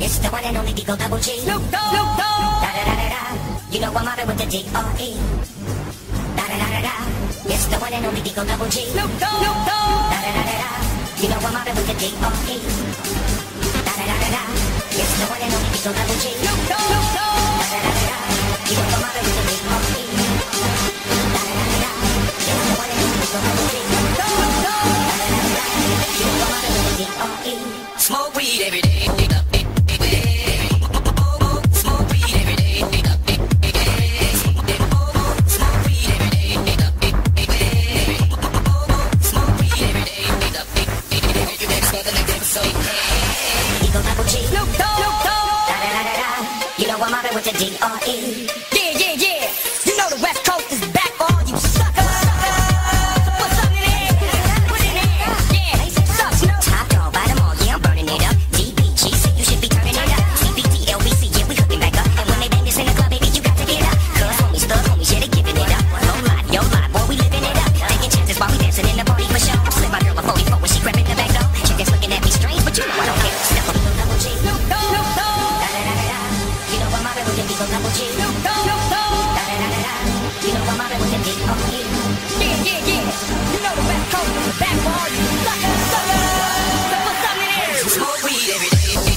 It's the one and only D-O Double G. Snoop Dogg. Snoop Dogg. Da da da da da. You know I'm mobbing with the D-R-E. Da da da da da. It's the one and only D-O Double G. Snoop Dogg. Snoop Dogg. Da da da da da. You know I'm mobbing with the D-R-E. Da da da da da. It's the one and only D-O Double G. Snoop Dogg. Snoop Dogg. Da da da da da. You know I'm mobbing with the D-R-E. Da da da da da. It's the one and only D-O Double G. Snoop Dogg. Da da da da da. You know I'm mobbing with the D-R-E. Smoke weed every day. a woman with a D-R-E. Yeah, yeah, yeah. そんな持ち誰なれな昨日はまでもて Keep on you Yeah yeah yeah You know the back home Back for you Sucker sucker Step for some minutes Smoke weed every day